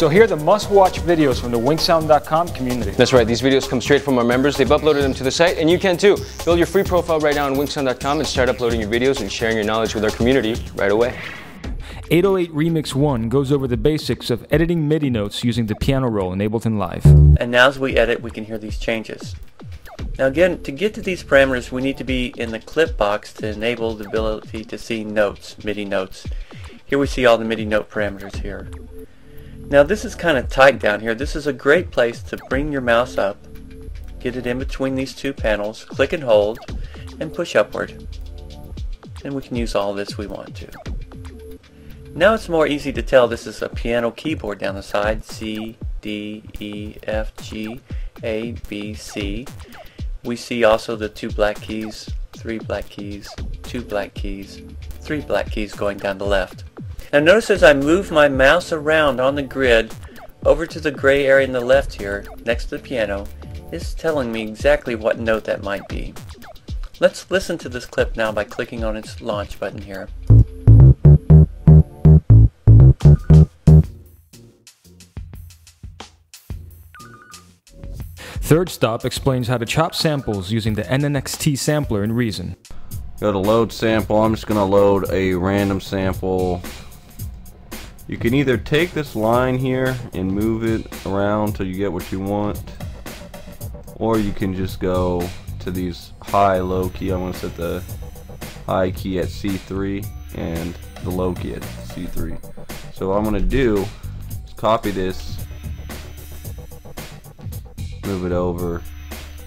So here are the must-watch videos from the winksound.com community. That's right, these videos come straight from our members. They've uploaded them to the site, and you can too. Build your free profile right now on winksound.com and start uploading your videos and sharing your knowledge with our community right away. 808 Remix 1 goes over the basics of editing MIDI notes using the piano roll in Ableton Live. And now as we edit, we can hear these changes. Now again, to get to these parameters, we need to be in the clip box to enable the ability to see notes, MIDI notes. Here we see all the MIDI note parameters here. Now this is kind of tight down here. This is a great place to bring your mouse up, get it in between these two panels, click and hold, and push upward. And we can use all this we want to. Now it's more easy to tell this is a piano keyboard down the side, C, D, E, F, G, A, B, C. We see also the two black keys, three black keys, two black keys, three black keys going down the left. Now notice as I move my mouse around on the grid over to the gray area in the left here, next to the piano, it's telling me exactly what note that might be. Let's listen to this clip now by clicking on its launch button here. Third Stop explains how to chop samples using the NNXT sampler in Reason. Go to load sample. I'm just going to load a random sample. You can either take this line here and move it around till you get what you want. Or you can just go to these high low key. I'm going to set the high key at C3 and the low key at C3. So what I'm going to do is copy this move it over